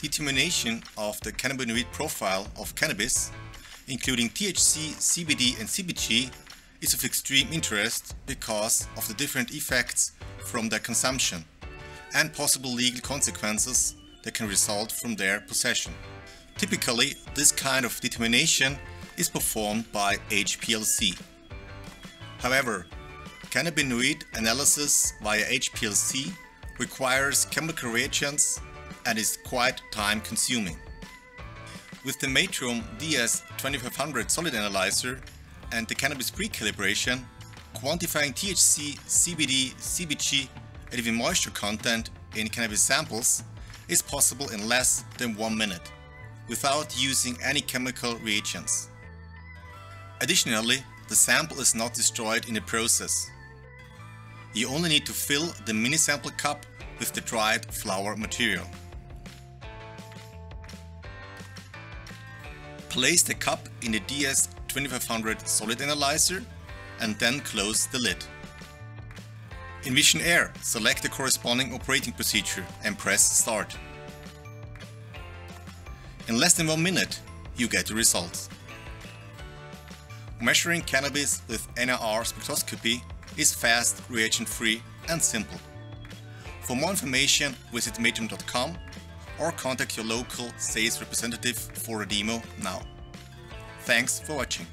Determination of the cannabinoid profile of cannabis, including THC, CBD and CBG, is of extreme interest because of the different effects from their consumption and possible legal consequences that can result from their possession. Typically, this kind of determination is performed by HPLC. However, cannabinoid analysis via HPLC requires chemical reagents and is quite time consuming. With the Metrohm DS2500 solid analyzer and the cannabis pre-calibration, quantifying THC, CBD, CBG and even moisture content in cannabis samples is possible in less than one minute, without using any chemical reagents. Additionally, the sample is not destroyed in the process. You only need to fill the mini sample cup with the dried flower material. Place the cup in the DS2500 solid analyzer and then close the lid. In Vision Air, select the corresponding operating procedure and press Start. In less than one minute, you get the results. Measuring cannabis with NIR spectroscopy is fast, reagent-free and simple. For more information, visit metrohm.com or contact your local sales representative for a demo now. Thanks for watching.